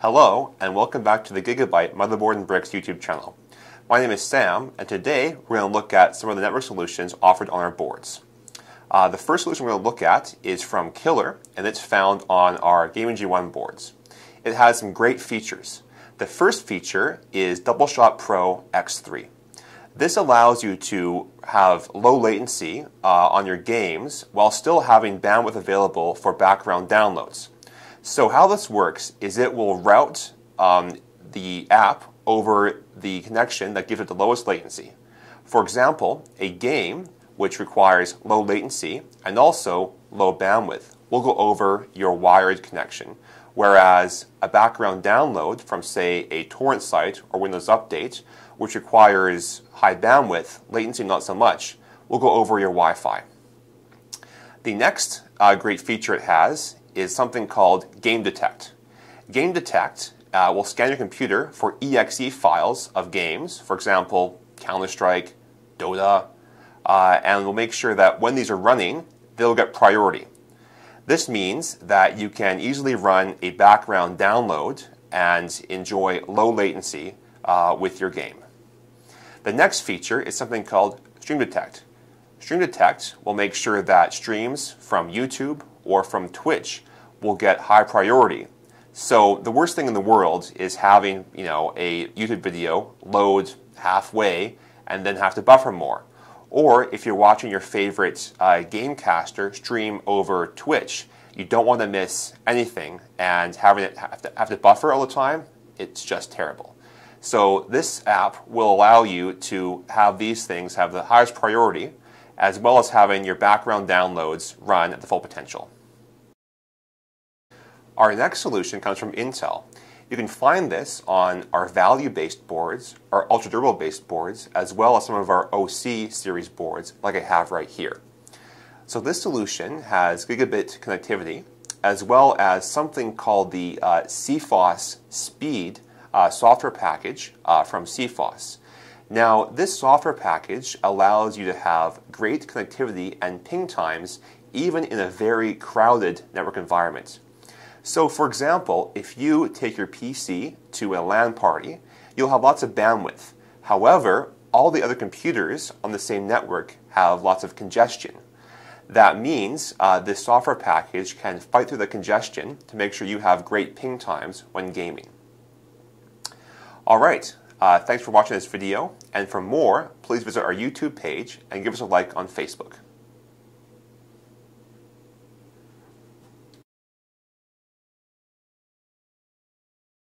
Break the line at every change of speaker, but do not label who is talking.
Hello, and welcome back to the Gigabyte Motherboard and Bricks YouTube channel. My name is Sam, and today we're going to look at some of the network solutions offered on our boards. Uh, the first solution we're going to look at is from Killer, and it's found on our Gaming G1 boards. It has some great features. The first feature is Double Shot Pro X3. This allows you to have low latency uh, on your games while still having bandwidth available for background downloads. So how this works is it will route um, the app over the connection that gives it the lowest latency. For example, a game which requires low latency and also low bandwidth will go over your wired connection, whereas a background download from, say, a torrent site or Windows Update, which requires high bandwidth, latency not so much, will go over your Wi Fi. The next uh, great feature it has is something called Game Detect. Game Detect uh, will scan your computer for exe files of games, for example, Counter Strike, Dota, uh, and will make sure that when these are running, they'll get priority. This means that you can easily run a background download and enjoy low latency uh, with your game. The next feature is something called Stream Detect. Stream Detect will make sure that streams from YouTube or from Twitch will get high priority. So the worst thing in the world is having you know a YouTube video load halfway and then have to buffer more. Or if you're watching your favorite uh, gamecaster stream over Twitch, you don't want to miss anything, and having it have to, have to buffer all the time, it's just terrible. So this app will allow you to have these things have the highest priority, as well as having your background downloads run at the full potential. Our next solution comes from Intel. You can find this on our value-based boards, our ultra-durable based boards, as well as some of our OC series boards like I have right here. So this solution has gigabit connectivity as well as something called the uh, CFOS Speed uh, software package uh, from CFOS. Now, this software package allows you to have great connectivity and ping times even in a very crowded network environment. So for example, if you take your PC to a LAN party, you'll have lots of bandwidth. However, all the other computers on the same network have lots of congestion. That means uh, this software package can fight through the congestion to make sure you have great ping times when gaming. All right, uh, thanks for watching this video, and for more, please visit our YouTube page and give us a like on Facebook.